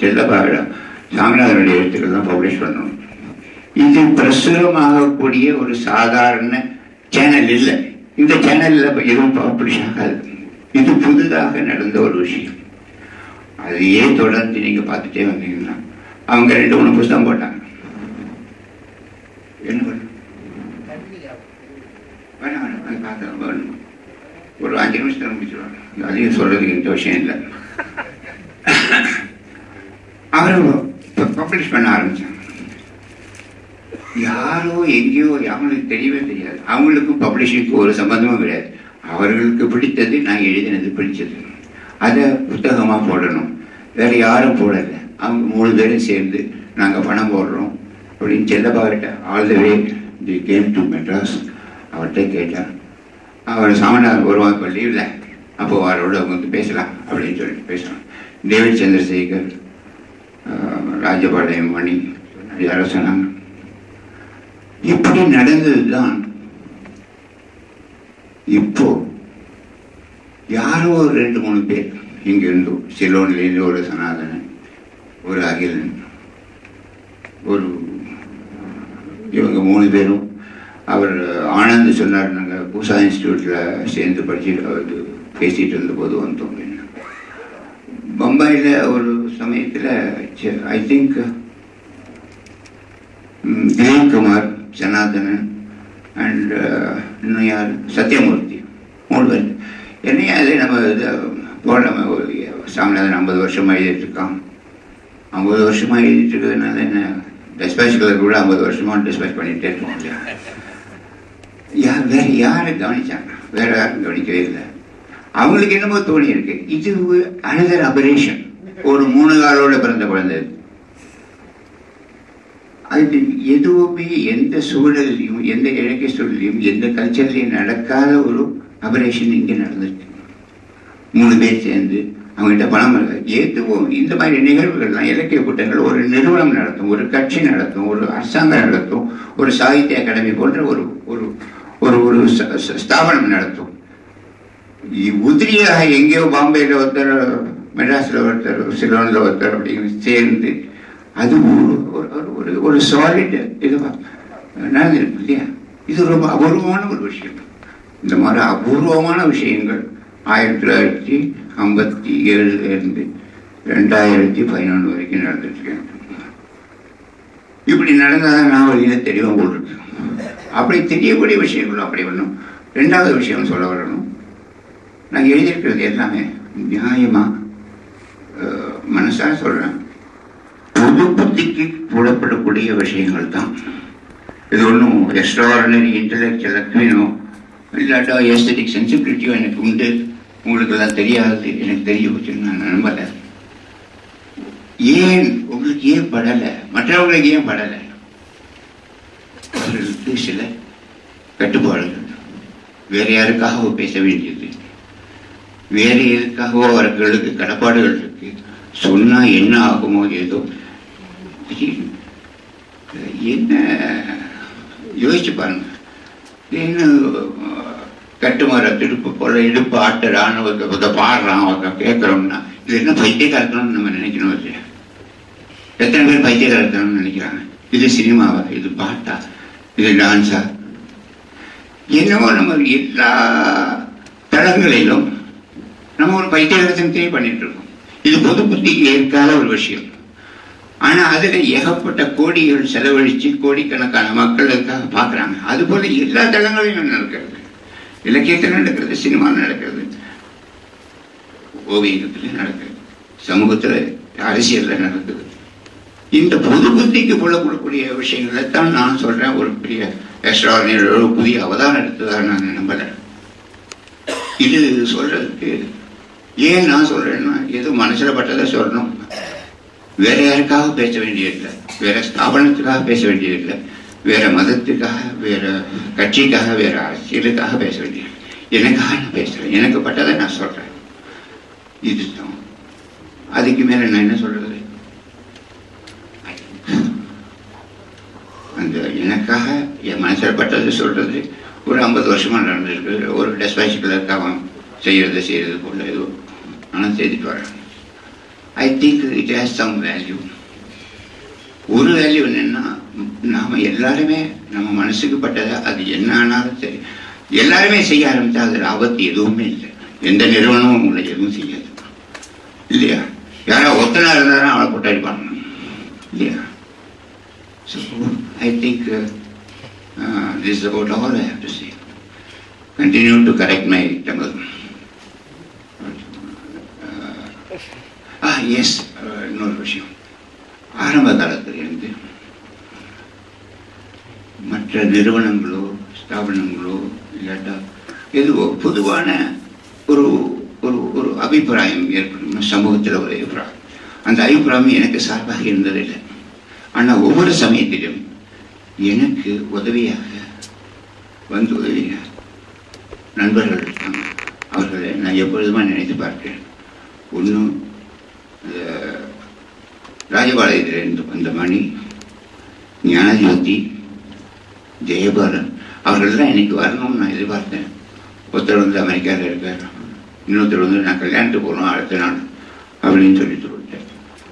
செல்லப்பாவிடம் சாமிநாதனுடைய எழுத்துக்கள் தான் பப்ளிஷ் பண்ணணும். இது பிரசுரமாகக்கூடிய ஒரு சாதாரண சேனல் இல்லை. இந்த சேனலில் எதுவும் பப்ளிஷ் ஆகாது. இது புதிதாக நடந்த ஒரு விஷயம். அதையே தொடர்ந்து நீங்க பார்த்துட்டே வந்தீங்கன்னா அவங்க ரெண்டு மூணு புஸ்தகம் போட்டாங்க. என்ன பண்ண? வேணாம் வேணாம் அது ஒரு அஞ்சு நிமிஷத்தில் முடிச்சிருவாங்க. அதையும் சொல்றதுக்கு இந்த விஷயம் இல்லை. பப்ளிஷ் பண்ண ஆரம்பிச்சாங்க. யாரோ எங்கேயோ அவங்களுக்கு தெரியவே தெரியாது. அவங்களுக்கும் பப்ளிஷிங்க்கு ஒரு சம்பந்தமும் கிடையாது. அவர்களுக்கு பிடித்தது நான் எழுதினது பிடிச்சது. அதை புத்தகமா போடணும். வேற யாரும் போடலை. அவங்க மூணு பேரும் சேர்ந்து நாங்க பணம் போடுறோம் அப்படின்னு செல்லப்பாவிட்ட all the way the came to Madras அவர்கிட்ட கேட்டார். அவர் சாமனார் வருவாங்க இப்போ லீவில் அப்போ அவரோட வந்து பேசலாம் அப்படின்னு சொல்லிட்டு பேசலாம் டேவிட் சந்திரசேகர் ராஜபாளையம் மணி யாரோ சொன்னாங்க இப்படி நடந்ததுதான் இப்போ யாரோ ஒரு ரெண்டு மூணு பேர் இங்கிருந்து சிலோன்லேருந்து ஒரு சனாதனன் ஒரு அகிலன் ஒரு இவங்க மூணு பேரும் அவர் ஆனந்த் சொன்னார் நாங்கள் பூசா இன்ஸ்டியூட்டில் சேர்ந்து படிச்சுட்டு பேசிகிட்டு பேசிட்டு இருந்தபோது வந்தோம். அப்படின்னு பம்பாயில் ஒரு சமயத்தில் I think Dilipkumar Janardhanan and இன்னும் யார்? சத்யமூர்த்தி மூணு பேர் என்னையும் அது நம்ம இது போடாம ஒரு சாமிநாதன் ஐம்பது வருஷமாக எழுதிட்டுருக்கான். ஐம்பது வருஷமாக எழுதிட்டு இருக்கிறதுனால என்ன டிஸ்பேச் கலர் கூட ஐம்பது வருஷமாக டெஸ்பேச் பண்ணிகிட்டே இருக்கோம் இல்லையா யார் வேறு யாரை கவனித்தாங்க வேறு யாரும் கவனிக்கவே இல்லை. அவங்களுக்கு என்னமோ தோணி இருக்கு. இது அனதர் அபரேஷன் ஒரு மூணு காலோட பிறந்த குழந்தை. அது எதுவுமே எந்த சூழல்லையும் எந்த இலக்கிய சூழலையும் எந்த கல்ச்சர்லையும் நடக்காத ஒரு அபரேஷன் இங்கே நடந்திருக்கு. மூணு பேர் சேர்ந்து அவங்ககிட்ட பணம் இல்லை எதுவும் இந்த மாதிரி நிகழ்வுகள்லாம் இலக்கிய கூட்டங்கள் ஒரு நிறுவனம் நடத்தும் ஒரு கட்சி நடத்தும் ஒரு அரசாங்கம் நடத்தும் ஒரு சாகித்ய அகாடமி போன்ற ஒரு ஒரு ஒரு ஒரு ஸ்தாபனம் நடத்தும். உதிரியாக எங்கேயோ பாம்பேல ஒருத்தர் மெட்ராஸ்ல ஒருத்தர் சிலோன்ல ஒருத்தர் அப்படின்னு சேர்ந்து அது ஒரு ஒரு- ஒரு சாலிட் இதுவா நடந்திருக்கு இல்லையா இது ரொம்ப அபூர்வமான ஒரு விஷயம் இந்த மாதிரி அபூர்வமான விஷயங்கள் ஆயிரத்தி தொள்ளாயிரத்தி ஐம்பத்தி ஏழுல இருந்து ரெண்டாயிரத்தி பதினொன்று வரைக்கும் நடந்துட்டு இப்படி நடந்தாதான் நான் வழியில தெளிவாக போட்டுருக்கேன் அப்படி தெரியக்கூடிய விஷயங்களும் அப்படி பண்ணும் ரெண்டாவது விஷயம் சொல்ல வரணும் நான் எழுதியிருக்கிறது எல்லாமே நியாயமா? மனசா சொல்றேன். பொது புத்திக்கு புலப்படக்கூடிய விஷயங்கள் தான். இது ஒன்றும் எக்ஸ்ட்ராடனரி இன்டலெக்சுவல் அக்வினோ இல்லாட்டா எஸ்தட்டிக் சென்சிபிலிட்டியோ எனக்கு உண்டு? உங்களுக்கு எல்லாம் தெரியாது எனக்கு தெரிய வச்சுன்னு நான் நம்பலை. ஏன் உங்களுக்கு ஏன் படலை? மற்றவங்களுக்கு ஏன் படலை? அவர்களுக்கு சில கட்டுப்பாடுகள். வேற யாருக்காக பேச வேண்டியது வேறு எதுக்காகவோ அவர்களுக்கு கடப்பாடுகள் இருக்கு. சொன்னா என்ன ஆகுமோ ஏதோ. என்ன? யோசிச்சு பாருங்க. என்ன கட்டுமர திருப்பு போல இடுப்பு ஆட்டுறான்னு ஒரு பாடுறான் அவங்க கேட்கறோம்னா இது என்ன பைத்தியக்காரத்தனம்னு நம்ம நினைக்கணும் இல்லையா? எத்தனை பேர் பைத்தியக்காரத்தனம்னு நினைக்கிறாங்க? இது சினிமாவா? இது பாட்டா? இது டான்ஸா? என்னவோ நம்ம எல்லா தளங்களிலும் நம்ம ஒரு பைத்தியகாரத்தனத்தையே பண்ணிட்டு இருக்கோம் இது பொது புத்திக்கு ஏற்காத ஒரு விஷயம். ஆனா அதுல ஏகப்பட்ட கோடிகள் செலவழிச்சு கோடிக்கணக்கான மக்கள் பாக்குறாங்க அது போல எல்லா தளங்களிலும் நடக்கிறது. இலக்கியத்தில் நடக்கிறது சினிமா நடக்கிறது ஓவியத்துல நடக்கிறது சமூகத்துல அரசியல்ல நடக்குது. இந்த பொது புத்திக்கு புலப்படக்கூடிய விஷயங்களை தான் நான் சொல்றேன். ஒரு பெரிய எக்ஸ்ட்ராடினரி ஒரு புதிய அவதாரம் எடுத்ததாக நான் நம்பல. இது சொல்றதுக்கு ஏன் நான் சொல்றேன்னா ஏதோ மனசுல பட்டதை சொல்லணும். வேற யாருக்காக பேச வேண்டியதில்லை. வேற ஸ்தாபனத்துக்காக பேச வேண்டியதில்லை. வேற மதத்துக்காக வேற கட்சிக்காக வேற அரசியலுக்காக பேச வேண்டியது எனக்காக நான் பேசுறேன் எனக்கு பட்டதை நான் சொல்றேன். இதுதான். அதுக்கு மேல நான் என்ன சொல்றது? அந்த எனக்காக என் மனசுல பட்டது சொல்றது ஒரு ஐம்பது வருஷமா நடந்திருக்கு. ஒரு டெஸ்பாச்சில் அவன் செய்யறது செய்யறது போல ஏதோ. ஆனால் செய்துட்டு வரேன். I think it has some value ஒரு வேல்யூ என்னென்னா நாம் எல்லாருமே நம்ம மனசுக்கு பட்டதை அது என்ன ஆனாலும் சரி. எல்லாருமே செய்ய ஆரம்பித்தா அதில் ஆபத்து எதுவுமே இல்லை. எந்த நிறுவனமும் உங்களை எதுவும் செய்யாது. இல்லையா? யாராவது ஒத்தனா இருந்தாலும் அவளை போட்டு அடிப்பாங்க. இல்லையா? So I think this about all I have to say continue to correct my Tamil yes இன்னொரு விஷயம். ஆரம்ப காலத்திலிருந்து மற்ற நிறுவனங்களோ ஸ்தாபனங்களோ இல்லாட்டா எதுவோ பொதுவான ஒரு ஒரு ஒரு அபிப்பிராயம் ஏற்படும். சமூகத்தில் ஒரு அபிப்பிராயம். அந்த அபிப்பிராயம் எனக்கு சார்பாக இருந்ததில்லை ஆனால் ஒவ்வொரு சமயத்திலும் எனக்கு உதவியாக வந்து உதவியாக நண்பர்கள் அவர்களை நான் எப்பொழுதுமே நினைத்து பார்க்கிறேன். ஒன்றும் ராஜபாளையத்திலிருந்து வந்த மணி ஞானஜோதி ஜெயபாலன் அவர்கள்லாம் இன்னைக்கு வரணும்னு நான் எதிர்பார்த்தேன். ஒருத்தர் வந்து அமெரிக்காவில் இருக்கார் இன்னொருத்தர் வந்து நான் கல்யாணத்துக்கு போகணும் அடுத்த நாள் அப்படின்னு சொல்லி சொல்லிட்டேன்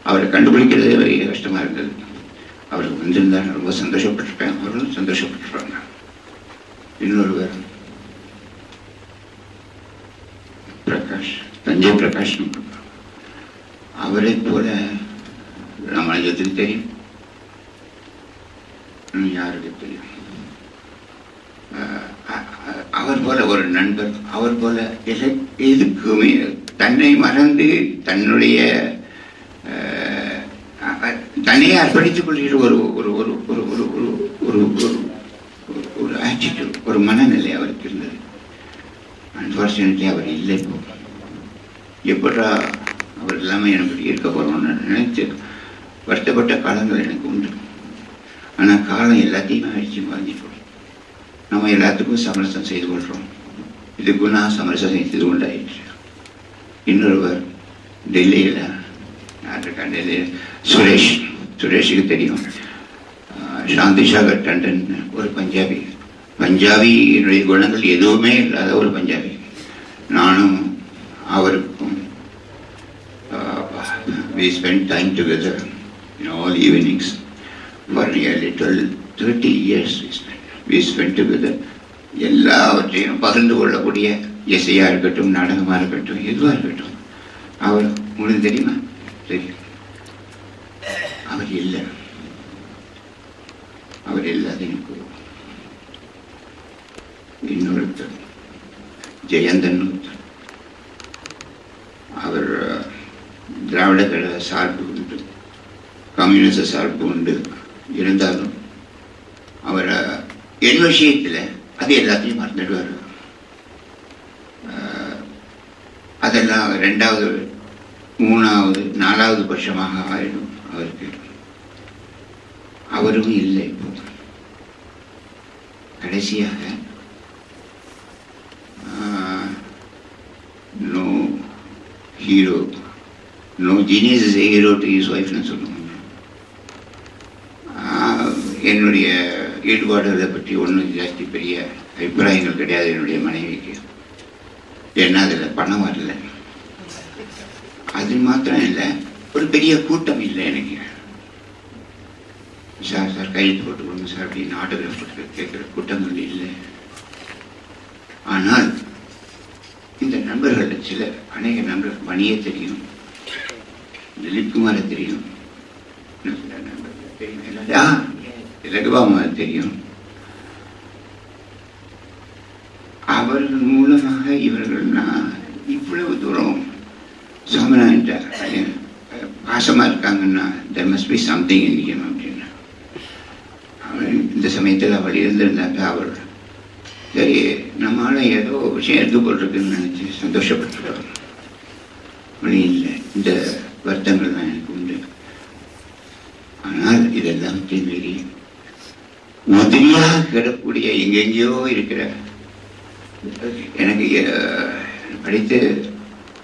அவரை கண்டுபிடிக்கிறதே பெரிய கஷ்டமாக இருந்தது. அவர் வந்திருந்தார் ரொம்ப சந்தோஷப்பட்டிருப்பேன் அவர்களும் சந்தோஷப்பட்டுருவாங்க இன்னொருவர் பிரகாஷ் தஞ்சை பிரகாஷ் அவரை போல ராமானுஜத்துக்கு தெரியும். யாருக்கு தெரியும்? அவர் போல ஒரு நண்பர் அவர் போல எதுக்குமே தன்னை மறந்து தன்னுடைய தன்னையே அர்ப்பணித்துக் கொள்கிற ஒரு ஒரு ஒரு ஒரு ஒரு ஒரு ஒரு ஒரு ஒரு ஆட்டிடியூட் ஒரு மனநிலை அவருக்கு இருந்தது. அன்பார்ச்சுனேட்லி அவர் இல்லை இப்போ எப்படா அவர் இல்லாமல் எனக்கு இருக்க போகிறோம்னு நினைச்சு வருத்தப்பட்ட காலங்கள் எனக்கு உண்டு. ஆனால் காலம் எல்லாத்தையுமே அடித்து வாழ்ந்துட்டோம் நம்ம எல்லாத்துக்கும் சமரசம் செய்து கொள்கிறோம் இதுக்கு நான் சமரசம் செய்து கொண்டாயிற்று இன்னொருவர் டெல்லியில் யார் டெல்லியில் சுரேஷ். சுரேஷுக்கு தெரியும். சாந்தி சாகர் டண்டன் ஒரு பஞ்சாபி. பஞ்சாபியினுடைய குணங்கள் எதுவுமே இல்லாத ஒரு பஞ்சாபி. நானும் அவர் we spent time together you know, all evenings. For nearly 12, 30 years we spent. We spent together. எல்லாவற்றையும் பகிர்ந்து கொள்ளக்கூடிய இசையா இருக்கட்டும் நாடகமா இருக்கட்டும் எதுவா இருக்கட்டும். அவர் உங்களுக்கு தெரியுமா? தெரியும். அவர் இல்லை. அவர் எல்லாத்தையும் எனக்கு இன்னொருத்தர் ஜெயந்தன் ஒருத்தர் அவர் திராவிட கழக சார்பு உண்டு. கம்யூனிச சார்பு உண்டு. இருந்தாலும் அவர் என் விஷயத்தில் அது எல்லாத்தையும் மறந்துடுவார். அதெல்லாம் ரெண்டாவது மூணாவது நாலாவது பட்சமாக ஆயிடும் அவருக்கு. அவரும் இல்லை இப்போ. கடைசியாக no hero no genius is hero to his ஒய்ஃப்னு சொல்லுவாங்க. என்னுடைய ஈடுபாடுகளை பற்றி ஒன்றும் ஜாஸ்தி பெரிய அபிப்பிராயங்கள் கிடையாது என்னுடைய மனைவிக்கு. ஏன்னா அதில் பணம் வரல. அது மாத்திரம் இல்லை ஒரு பெரிய கூட்டம் இல்லை எனக்கு. சார் சார் கையெழுத்து போட்டு கொடுங்க சார் அப்படின்னு ஆட்டோகிராஃப் போட்டு கேட்குற கூட்டங்கள் இல்லை. ஆனால் இந்த நண்பர்களில் சில அநேக நண்பர்கள் மணியே தெரியும். திலீப்குமார தெரியும். இலகுபாமா தெரியும். அவர்கள் மூலமாக இவர்கள் நான் இவ்வளவு தூரம் சோமநாயன் பாசமா இருக்காங்கன்னா there must be something in அப்படின்னா. அவள் இந்த சமயத்தில் அவள் இருந்திருந்தாங்க அவள் சரி நம்மளால ஏதோ விஷயம் எடுத்து போட்டிருக்குன்னு நினைச்சு சந்தோஷப்பட்டுருக்கோம் இல்லை. இந்த வருத்தங்கள் தான் எனக்கு உண்டு. ஆனால் இதெல்லாம் மீறி உதிரியாக கிடக்கூடிய எங்கெங்கேயோ இருக்கிற எனக்கு படித்து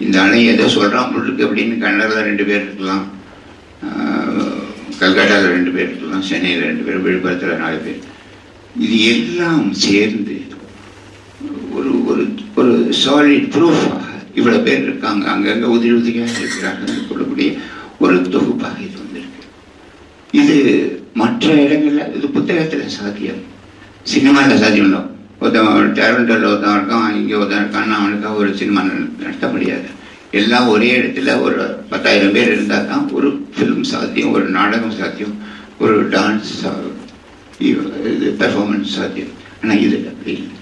இந்த அணை எதோ சொல்கிறான் இருக்கு அப்படின்னு கன்னடாவில் ரெண்டு பேர் இருக்கலாம். கல்கட்டாவில் ரெண்டு பேர் இருக்கலாம் சென்னையில் ரெண்டு பேர் விழுப்புரத்தில் நாலு பேர். இது எல்லாம் சேர்ந்து ஒரு ஒரு ஒரு சாலிட் ப்ரூஃபாக இவ்வளோ பேர் இருக்காங்க. அங்கங்கே உதிரி உதிரியாக இருக்கிறார்கள் சொல்லக்கூடிய ஒரு தொகுப்பாக இது வந்திருக்கு. இது மற்ற இடங்கள்ல இது புத்தகத்துல சாத்தியம். சினிமாவில் சாத்தியம் இல்லை. ஒருத்தன் டேரண்டர்ல ஒருத்தன் இருக்கான் இங்கே ஒருத்தன் இருக்கான் அவனுக்காக ஒரு சினிமா நடத்த முடியாது. எல்லாம் ஒரே இடத்துல ஒரு பத்தாயிரம் பேர் இருந்தால் தான் ஒரு ஃபிலிம் சாத்தியம் ஒரு நாடகம் சாத்தியம் ஒரு டான்ஸ் இது பெர்ஃபார்மன்ஸ் சாத்தியம். ஆனால் இது அப்படி இல்லை.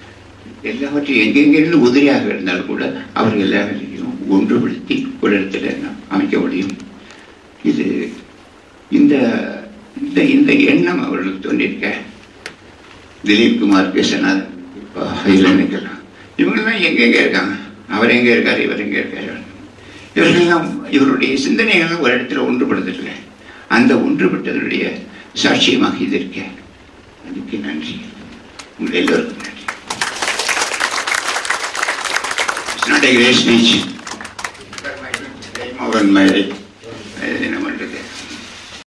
எல்லாவற்றையும் எங்கெங்கிருந்து உதிரியாக இருந்தாலும் கூட அவர்கள் எல்லாவற்றையும் ஒன்றுபடுத்தி ஒரு இடத்துல அமைக்க முடியும். இது இந்த இந்த இந்த எண்ணம் அவர்களுக்கு தோன்றியிருக்க திலீப் குமார் கிருஷ்ணநாத் நினைக்கலாம். இவங்கெல்லாம் எங்கெங்க இருக்காங்க? அவர் எங்க இருக்காரு? இவர் எங்க இருக்காரு? இவர்களெல்லாம் இவருடைய சிந்தனைகள்லாம் ஒரு இடத்துல ஒன்றுபடுத்திருக்க அந்த ஒன்றுபட்டதனுடைய சாட்சியமாக இது இருக்க. அதுக்கு நன்றி. உங்கள் எல்லோருக்கும் not a great speech. But my, my, my